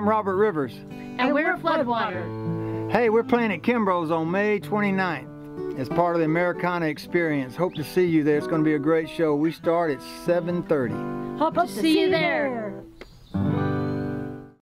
I'm Robert Rivers. And we're Floodwater. Hey, we're playing at Kimbro's on May 29th as part of the Americana experience. Hope to see you there. It's going to be a great show. We start at 7.30. Hope, to see, you there.